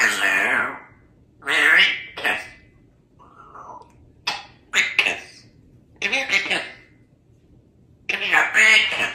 Hello, Mary Kiss. Give me a big kiss. Give me a big kiss.